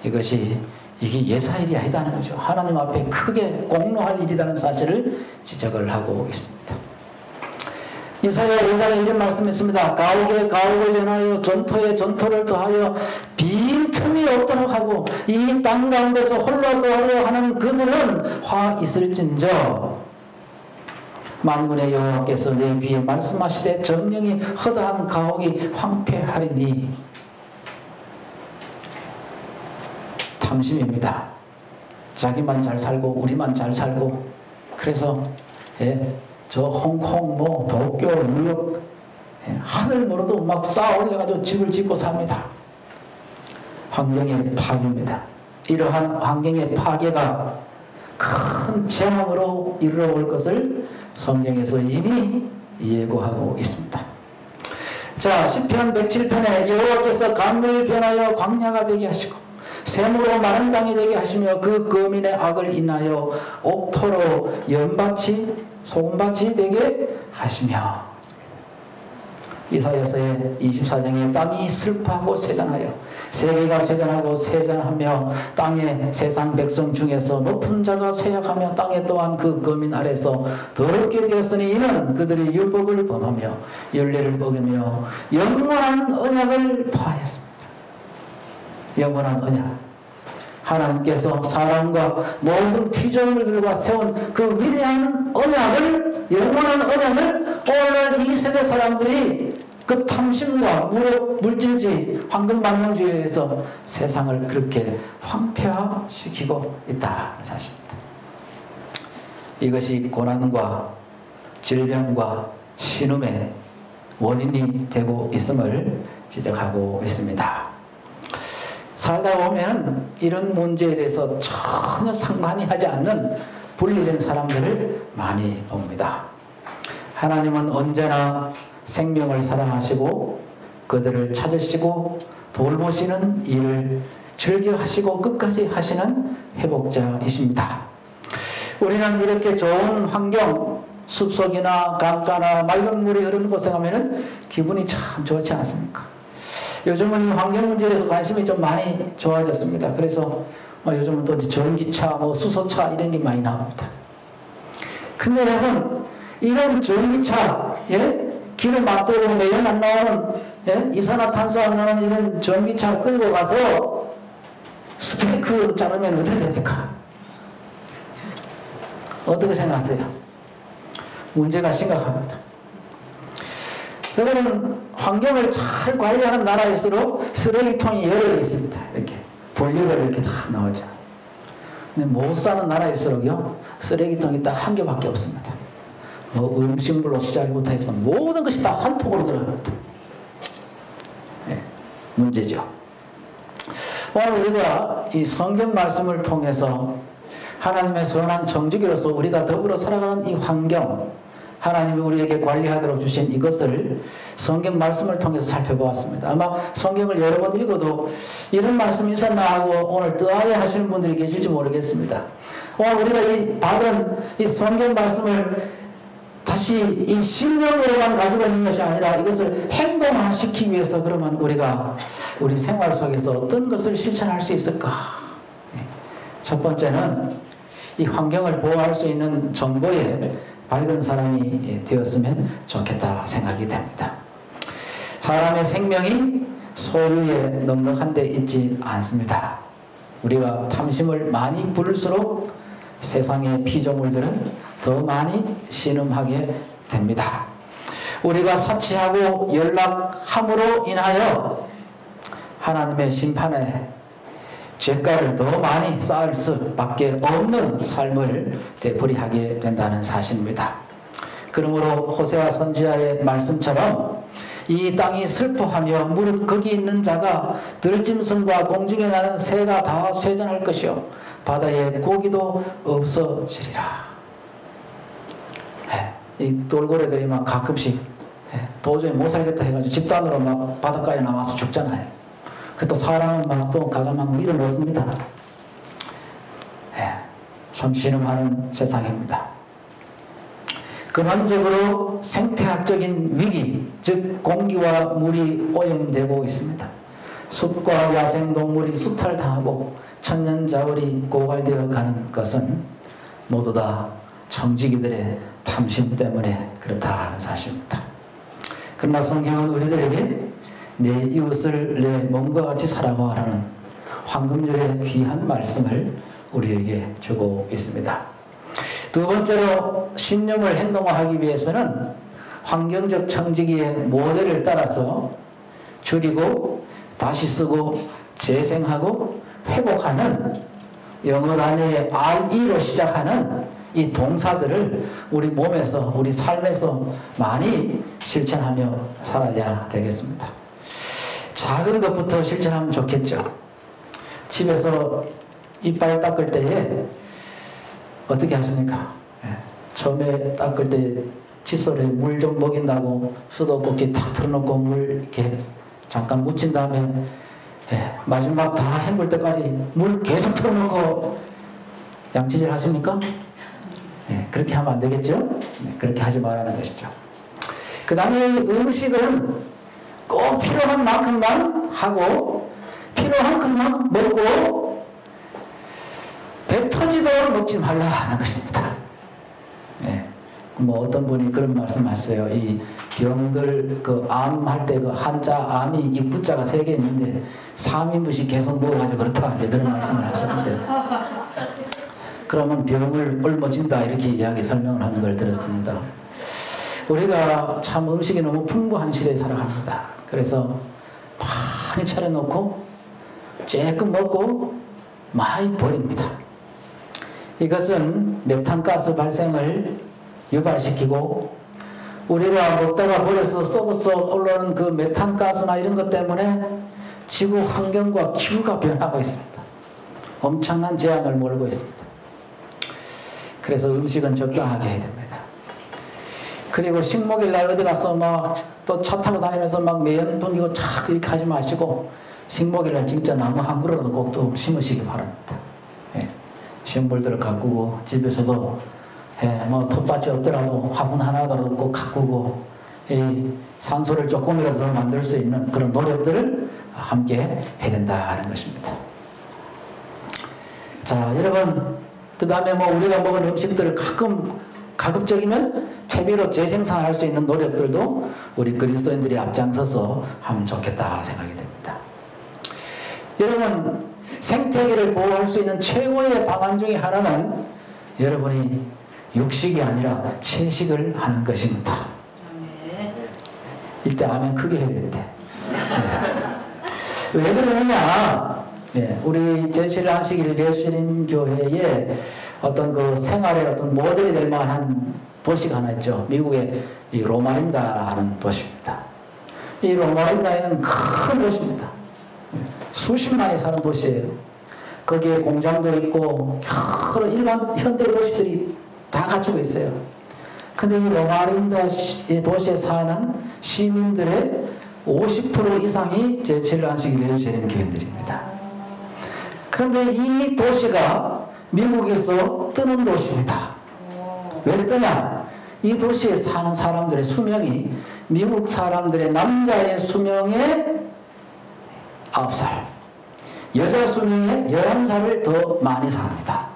이것이 이게 예사일이 아니다는 거죠. 하나님 앞에 크게 공로할 일이라는 사실을 지적을 하고 있습니다. 이사야 5장에 이런 말씀이 있습니다. 가옥에 가옥을 연하여 전토에 전토를 더하여 빈틈이 없도록 하고 이 땅 가운데서 홀로 거하려 하는 그들은 화 있을진저 만군의 여호와께서 내 귀에 말씀하시되 정령이 허다한 가옥이 황폐하리니 탐심입니다. 자기만 잘 살고 우리만 잘 살고 그래서 예, 저 홍콩 뭐 도쿄 뉴욕 예, 하늘 노로도 막 쌓아 올려가지고 집을 짓고 삽니다. 환경의 파괴입니다. 이러한 환경의 파괴가 큰 재앙으로 이르러 올 것을 성경에서 이미 예고하고 있습니다. 자, 10편 107편에 여호와께서 강물 변하여 광야가 되게 하시고 샘으로 마른 땅이 되게 하시며 그 거민의 악을 인하여 옥토로 연밭이 소금밭이 되게 하시며 이사야서의 24장에 땅이 슬퍼하고 쇠잔하여 세계가 쇠잔하고 쇠잔하며 땅의 세상 백성 중에서 높은 자가 쇠약하며 땅에 또한 그 거민 아래서 더럽게 되었으니 이는 그들이 율법을 범하며 윤례를 어기며 영원한 언약을 파하였습니다. 영원한 언약 하나님께서 사람과 모든 피조물들과 세운 그 위대한 언약을 영원한 언약을 오늘날 이 세대 사람들이 그 탐심과 무력, 물질주의, 황금만능주의에서 세상을 그렇게 황폐화시키고 있다는 사실입니다. 이것이 고난과 질병과 신음의 원인이 되고 있음을 지적하고 있습니다. 살다 보면 이런 문제에 대해서 전혀 상관이 하지 않는 분리된 사람들을 많이 봅니다. 하나님은 언제나 생명을 사랑하시고 그들을 찾으시고 돌보시는 일을 즐겨 하시고 끝까지 하시는 회복자이십니다. 우리는 이렇게 좋은 환경, 숲속이나 강가나 맑은 물이 흐르는 곳에 가면 기분이 참 좋지 않습니까? 요즘은 환경 문제에 대해서 관심이 좀 많이 좋아졌습니다. 그래서 뭐 요즘은 또 전기차, 뭐 수소차 이런 게 많이 나옵니다. 근데 여러분, 이런 전기차, 예? 기름 막대고 매연 안 나오는 예? 이산화탄소 안 나오는 이런 전기차 끌고 가서 스테이크 자르면 어떻게 됩니까? 어떻게 생각하세요? 문제가 심각합니다. 여러분 환경을 잘 관리하는 나라일수록 쓰레기통이 여러 개 있습니다. 이렇게 분류가 이렇게 다 나오죠. 근데 못 사는 나라일수록요 쓰레기통이 딱 한 개밖에 없습니다. 뭐 음식물로 시작부터 해서 모든 것이 다 한 통으로 들어갑니다. 네, 문제죠. 오늘 우리가 이 성경 말씀을 통해서 하나님의 선한 정직이로서 우리가 더불어 살아가는 이 환경, 하나님이 우리에게 관리하도록 주신 이것을 성경 말씀을 통해서 살펴보았습니다. 아마 성경을 여러 번 읽어도 이런 말씀이 있었나 하고 오늘 뜨아해 하시는 분들이 계실지 모르겠습니다. 오늘 우리가 이 받은 이 성경 말씀을 다시 이 신령으로만 가지고 있는 것이 아니라 이것을 행동화시키기 위해서 그러면 우리가 우리 생활 속에서 어떤 것을 실천할 수 있을까? 네. 첫 번째는 이 환경을 보호할 수 있는 정보에 밝은 사람이 되었으면 좋겠다 생각이 됩니다. 사람의 생명이 소유에 넉넉한 데 있지 않습니다. 우리가 탐심을 많이 부를수록 세상의 피조물들은 더 많이 신음하게 됩니다. 우리가 사치하고 연락함으로 인하여 하나님의 심판에 죄가를 더 많이 쌓을 수밖에 없는 삶을 되풀이하게 된다는 사실입니다. 그러므로 호세와 선지자의 말씀처럼 이 땅이 슬퍼하며 무릇 거기 있는 자가 들짐승과 공중에 나는 새가 다 쇠전할 것이요 바다에 고기도 없어지리라. 예, 이 돌고래들이 막 가끔씩 예, 도저히 못 살겠다 해가지고 집단으로 막 바닷가에 나와서 죽잖아요. 그 또 사람은 막 또 가가막 밀어넣습니다. 예, 참 신음하는 세상입니다. 근원적으로 생태학적인 위기, 즉 공기와 물이 오염되고 있습니다. 숲과 야생동물이 수탈당하고 천년자월이 고갈되어 가는 것은 모두 다 정직이들의 탐심 때문에 그렇다는 사실입니다. 그러나 성경은 우리들에게 내 이웃을 내 몸과 같이 사랑하라는 황금률의 귀한 말씀을 우리에게 주고 있습니다. 두 번째로 신념을 행동화하기 위해서는 환경적 청지기의 모델을 따라서 줄이고 다시 쓰고 재생하고 회복하는 영어 단위의 RE로 시작하는 이 동사들을 우리 몸에서 우리 삶에서 많이 실천하며 살아야 되겠습니다. 작은 것부터 실천하면 좋겠죠. 집에서 이빨 닦을 때에 어떻게 하십니까? 예. 처음에 닦을 때 칫솔에 물 좀 먹인다고 수도꼭지 탁 틀어놓고 물 이렇게 잠깐 묻힌 다음에 예, 마지막 다 헹굴 때까지 물 계속 틀어놓고 양치질 하십니까? 예, 그렇게 하면 안 되겠죠? 네, 그렇게 하지 말라는 것이죠. 그 다음에 음식은 꼭 필요한 만큼만 하고 필요한 만큼만 먹고 배 터지도록 먹지 말라는 것입니다. 예. 뭐 어떤 분이 그런 말씀하셨어요. 이 병들 그 암 할 때 그 한자 암이 이 부자가 세 개 있는데 3인분씩 계속 먹어가지고 그렇다 그런 말씀을 하셨는데 그러면 병을 옮어진다 이렇게 이야기 설명을 하는 걸 들었습니다. 우리가 참 음식이 너무 풍부한 시대에 살아갑니다. 그래서 많이 차려놓고 쬐끔 먹고 많이 버립니다. 이것은 메탄가스 발생을 유발시키고 우리가 먹다가 버려서 썩어서 올라오는 그 메탄가스나 이런 것 때문에 지구 환경과 기후가 변하고 있습니다. 엄청난 재앙을 몰고 있습니다. 그래서 음식은 적당하게 해야 됩니다. 그리고 식목일 날 어디 가서 막 또 차 타고 다니면서 막 매연 동기고 착 이렇게 하지 마시고 식목일 날 진짜 나무 한 그루라도 꼭또 심으시기 바랍니다. 예. 식물들을 가꾸고 집에서도 예, 뭐 텃밭이 없더라도 화분 하나라도 꼭 가꾸고 이 산소를 조금이라도 더 만들 수 있는 그런 노력들을 함께 해야 된다는 것입니다. 자, 여러분 그 다음에 뭐 우리가 먹은 음식들을 가끔 가급적이면 퇴비로 재생산할 수 있는 노력들도 우리 그리스도인들이 앞장서서 하면 좋겠다 생각이 됩니다. 여러분 생태계를 보호할 수 있는 최고의 방안 중에 하나는 여러분이 육식이 아니라 채식을 하는 것입니다. 이때 아멘 크게 해야 되는데. 네. 왜 그러느냐? 네, 우리 제7안식 예수님 교회에 어떤 그 생활의 어떤 모델이 될 만한 도시가 하나 있죠. 미국의 이 로마린다 하는 도시입니다. 이 로마린다에는 큰 도시입니다. 수십만이 사는 도시예요. 거기에 공장도 있고 여러 일반 현대 도시들이 다 갖추고 있어요. 근데 이 로마린다 도시에 사는 시민들의 50% 이상이 제7안식 예수님 교인들입니다. 그런데 이 도시가 미국에서 뜨는 도시입니다. 왜 뜨냐? 이 도시에 사는 사람들의 수명이 미국 사람들의 남자의 수명의 9살, 여자 수명의 11살을 더 많이 삽니다.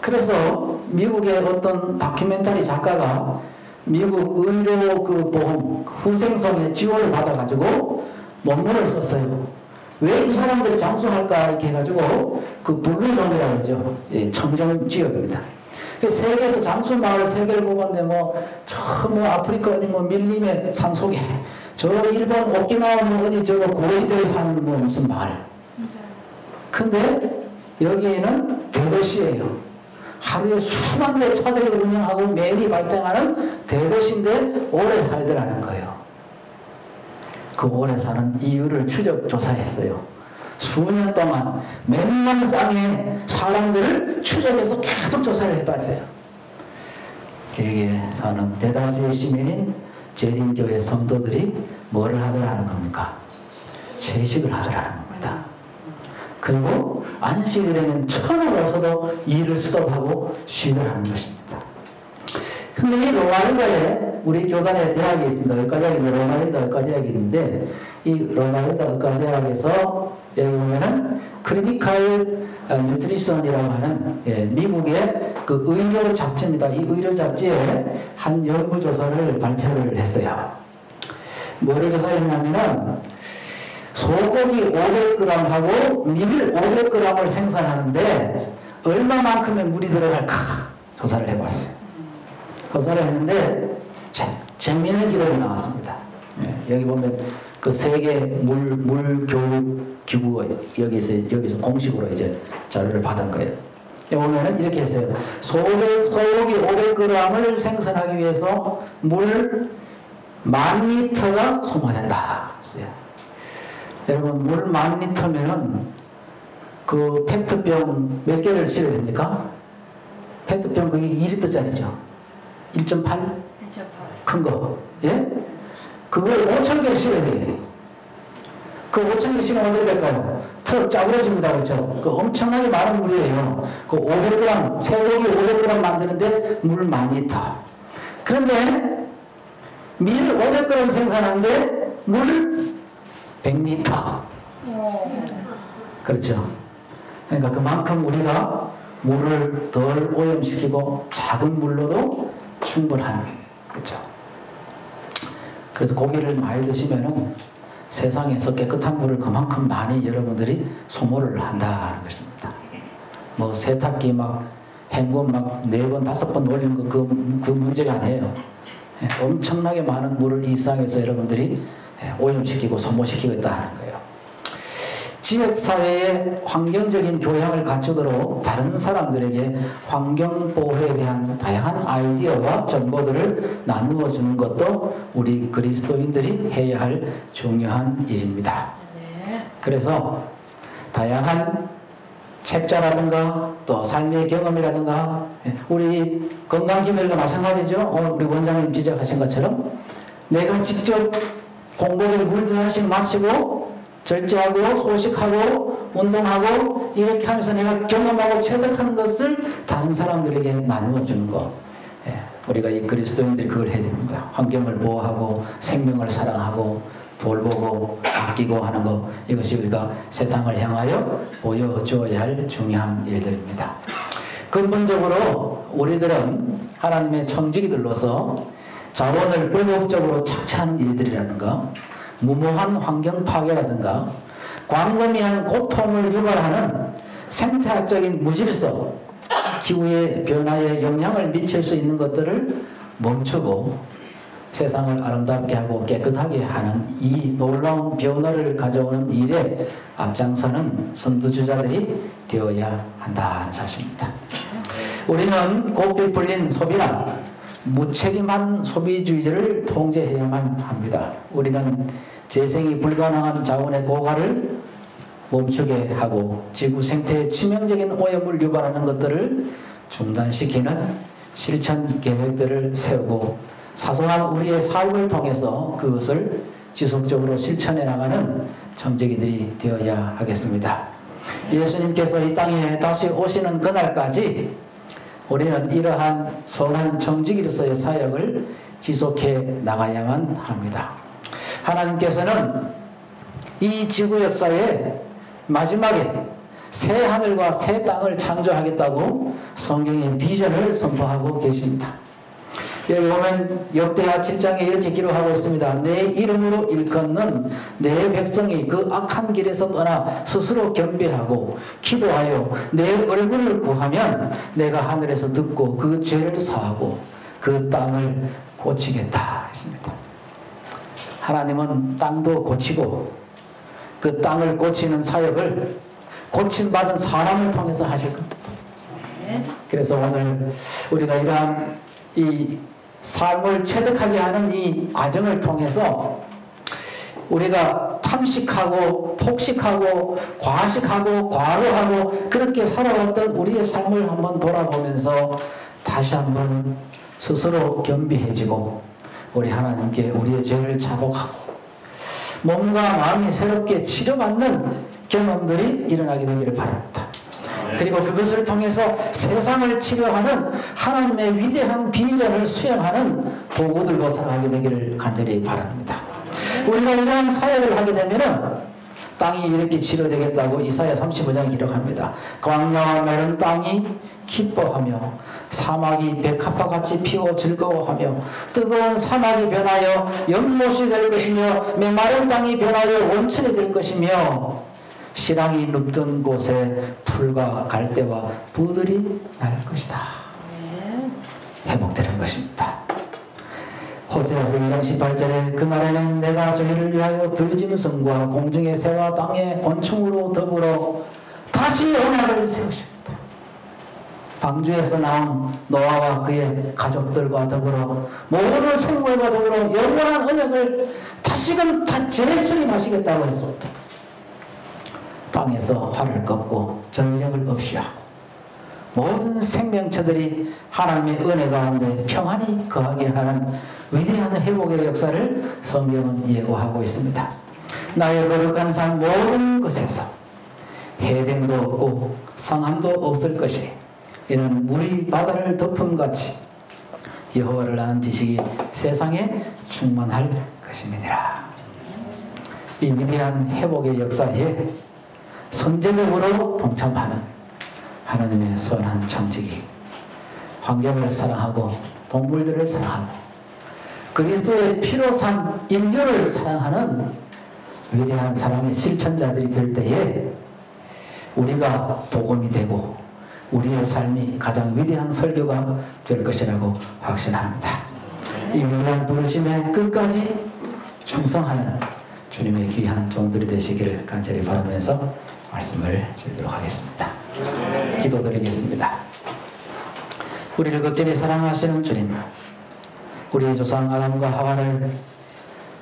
그래서 미국의 어떤 다큐멘터리 작가가 미국 의료 그 보험 후생성의 지원을 받아가지고 논문을 썼어요. 왜 이 사람들이 장수할까 이렇게 해가지고 그 Blue Zone이라고 그러죠. 예, 청정 지역입니다. 그 세계에서 장수 마을 세 개를 꼽았는데 뭐저 뭐 아프리카 어디 뭐 밀림의 산 속에 저 일본 오키나와 뭐 어디 저거 고지대에 사는 뭐 무슨 마을. 근데 여기에는 대도시예요. 하루에 수만 대 차들이 운영하고 매일이 발생하는 대도시인데 오래 살더라는 거예요. 그 오래 사는 이유를 추적 조사했어요. 수년 동안 몇만 쌍의 사람들을 추적해서 계속 조사를 해봤어요. 여기에 사는 대다수의 시민인 재림교회 성도들이 뭐를 하더라는 겁니까? 채식을 하더라는 겁니다. 그리고 되면 천하 없어도 일을 스톱하고 쉬더라는 것입니다. 근데 이 로마린다에 우리 교단에 대학이 있습니다. 의과대학이 로마린다 의과대학이 있는데 이 로마린다 의과대학에서 여기 보면은 Clinical Nutrition이라고 하는 예, 미국의 그 의료 잡지입니다. 이 의료 잡지에 한 연구 조사를 발표를 했어요. 뭐를 조사했냐면은 소고기 500g하고 밀 500g을 생산하는데 얼마만큼의 물이 들어갈까 조사를 해봤어요. 조사를 했는데 재미있는 기록이 나왔습니다. 예, 여기 보면 그 세계 물, 물 교육 기구가 여기서, 여기서 공식으로 이제 자료를 받은 거예요. 보면은 이렇게 했어요. 소고기, 소고기 500g을 생산하기 위해서 물 만 리터가 소모된다. 했어요. 여러분 물 만 리터면은 그 페트병 몇 개를 실어야 됩니까? 페트병 그게 2리터짜리죠. 1.8? 1.8. 큰 거. 예? 그걸 5천 개를 실어야 돼. 그 5천 개 실으면 어떻게 될까요? 턱 짜부러집니다. 그렇죠? 그 엄청나게 많은 물이에요. 그 500g, 쇠고기 500g 만드는데 물만 리터. 그런데 밀 500g 생산하는데 물 100리터. 그렇죠. 그러니까 그만큼 우리가 물을 덜 오염시키고 작은 물로도 충분한 그렇죠. 그래서 고기를 많이 드시면은 세상에서 깨끗한 물을 그만큼 많이 여러분들이 소모를 한다는 것입니다. 뭐 세탁기 막 헹군 막네 번 다섯 번 돌리는 거 그 그 문제가 아니에요. 예, 엄청나게 많은 물을 이상해서 여러분들이 예, 오염시키고 소모시키고 있다는 거예요. 지역사회의 환경적인 교양을 갖추도록 다른 사람들에게 환경보호에 대한 다양한 아이디어와 정보들을 나누어 주는 것도 우리 그리스도인들이 해야 할 중요한 일입니다. 그래서 다양한 책자라든가 또 삶의 경험이라든가 예, 우리 건강기밀과 마찬가지죠. 오늘 우리 원장님 지적하신 것처럼 내가 직접 공복을 물두 잔씩 마시고 절제하고 소식하고 운동하고 이렇게 하면서 내가 경험하고 체득하는 것을 다른 사람들에게 나누어 주는 것. 예, 우리가 이 그리스도인들이 그걸 해야 됩니다. 환경을 보호하고 생명을 사랑하고 돌보고 아끼고 하는 것 이것이 우리가 세상을 향하여 보여주어야 할 중요한 일들입니다. 근본적으로 우리들은 하나님의 청지기들로서 자원을 불법적으로 착취하는 일들이라든가 무모한 환경 파괴라든가 광범위한 고통을 유발하는 생태학적인 무질서, 기후의 변화에 영향을 미칠 수 있는 것들을 멈추고 세상을 아름답게 하고 깨끗하게 하는 이 놀라운 변화를 가져오는 일에 앞장서는 선두주자들이 되어야 한다는 사실입니다. 우리는 곱게 풀린 소비나 무책임한 소비주의를 통제해야만 합니다. 우리는 재생이 불가능한 자원의 고갈을 멈추게 하고 지구 생태에 치명적인 오염을 유발하는 것들을 중단시키는 실천 계획들을 세우고 사소한 우리의 삶을 통해서 그것을 지속적으로 실천해 나가는 청지기들이 되어야 하겠습니다. 예수님께서 이 땅에 다시 오시는 그날까지 우리는 이러한 선한 정직이로서의 사역을 지속해 나가야만 합니다. 하나님께서는 이 지구 역사에 마지막에 새 하늘과 새 땅을 창조하겠다고 성경의 비전을 선포하고 계십니다. 여기 보면 역대하 7장에 이렇게 기록하고 있습니다. 내 이름으로 일컫는 내 백성이 그 악한 길에서 떠나 스스로 겸비하고 기도하여 내 얼굴을 구하면 내가 하늘에서 듣고 그 죄를 사하고 그 땅을 고치겠다 했습니다. 하나님은 땅도 고치고 그 땅을 고치는 사역을 고침받은 사람을 통해서 하실 겁니다. 그래서 오늘 우리가 이러한 이 삶을 체득하게 하는 이 과정을 통해서 우리가 탐식하고 폭식하고 과식하고 과로하고 그렇게 살아왔던 우리의 삶을 한번 돌아보면서 다시 한번 스스로 겸비해지고 우리 하나님께 우리의 죄를 자복하고 몸과 마음이 새롭게 치료받는 경험들이 일어나게 되기를 바랍니다. 그리고 그것을 통해서 세상을 치료하는 하나님의 위대한 비전을 수행하는 도구들로 살아가게 되기를 간절히 바랍니다. 우리가 이러한 사역을 하게 되면은 땅이 이렇게 치료되겠다고 이사야 35장 기록합니다. 광야와 마른 땅이 기뻐하며 사막이 백합과 같이 피고 즐거워하며 뜨거운 사막이 변하여 연못이 될 것이며 메마른 땅이 변하여 원천이 될 것이며 실랑이 눕던 곳에 풀과 갈대와 부들이 날 것이다. 회복되는 것입니다. 호세아서 2장 18절에 그 날에는 내가 저희를 위하여 들짐승과 공중의 새와 땅의 곤충으로 더불어 다시 언약을 세우십니다. 방주에서 나온 노아와 그의 가족들과 더불어 모든 생물과 더불어 영원한 언약을 다시금 다 재수립하시겠다고 했습니다. 땅에서 활을 꺾고 전쟁을 없이 하고 모든 생명체들이 하나님의 은혜 가운데 평안히 거하게 하는 위대한 회복의 역사를 성경은 예고하고 있습니다. 나의 거룩한 삶 모든 것에서 해됨도 없고 상함도 없을 것이 이는 물이 바다를 덮음같이 여호와를 아는 지식이 세상에 충만할 것임이니라. 이 위대한 회복의 역사에 선제적으로 동참하는 하나님의 선한 정직이 환경을 사랑하고 동물들을 사랑하고 그리스도의 피로 산 인류를 사랑하는 위대한 사랑의 실천자들이 될 때에 우리가 복음이 되고 우리의 삶이 가장 위대한 설교가 될 것이라고 확신합니다. 이 위대한 부르심에 끝까지 충성하는 주님의 귀한 종들이 되시기를 간절히 바라면서 말씀을 드리도록 하겠습니다. 기도드리겠습니다. 우리를 극진히 사랑하시는 주님, 우리의 조상 아담과 하와를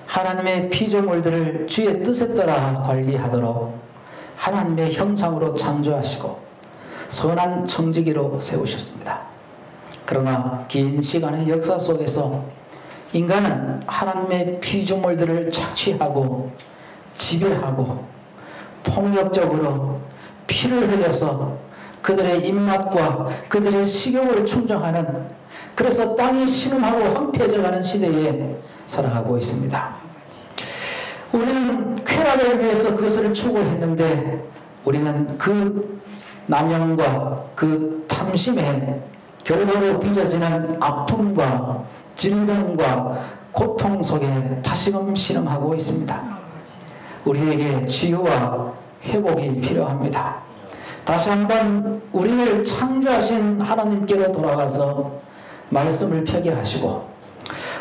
하나님의 피조물들을 주의 뜻에 따라 관리하도록 하나님의 형상으로 창조하시고 선한 청지기로 세우셨습니다. 그러나 긴 시간의 역사 속에서 인간은 하나님의 피조물들을 착취하고 지배하고 폭력적으로 피를 흘려서 그들의 입맛과 그들의 식욕을 충족하는 그래서 땅이 신음하고 황폐해져가는 시대에 살아가고 있습니다. 우리는 쾌락을 위해서 그것을 추구했는데 우리는 그 남용과 그 탐심에 결과로 빚어지는 아픔과 질병과 고통 속에 다시금 신음하고 있습니다. 우리에게 치유와 회복이 필요합니다. 다시 한번 우리를 창조하신 하나님께로 돌아가서 말씀을 펴게 하시고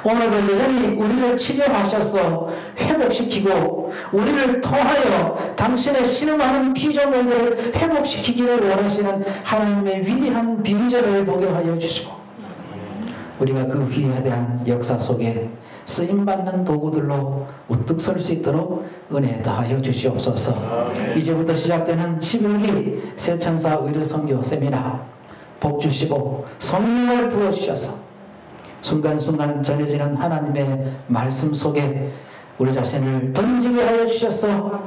오늘도 여전히 우리를 치료하셔서 회복시키고 우리를 통하여 당신의 신음하는 피조물들을 회복시키기를 원하시는 하나님의 위대한 비전을 보게 하여 주시고 우리가 그 위대한 역사 속에 쓰임받는 도구들로 우뚝 설 수 있도록 은혜 다하여 주시옵소서. 이제부터 시작되는 11기 새천사 의료 선교 세미나. 복 주시고 성령을 부어주셔서 순간순간 전해지는 하나님의 말씀 속에 우리 자신을 던지게 하여 주셔서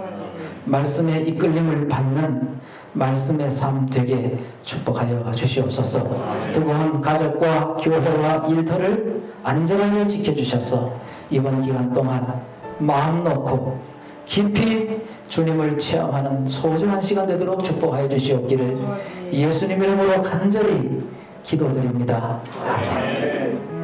말씀의 이끌림을 받는 말씀의 삶 되게 축복하여 주시옵소서. 뜨거운 가족과 교회와 일터를 안전하게 지켜주셔서 이번 기간 동안 마음 놓고 깊이 주님을 체험하는 소중한 시간 되도록 축복하여 주시옵기를 예수님 이름으로 간절히 기도드립니다. 아멘.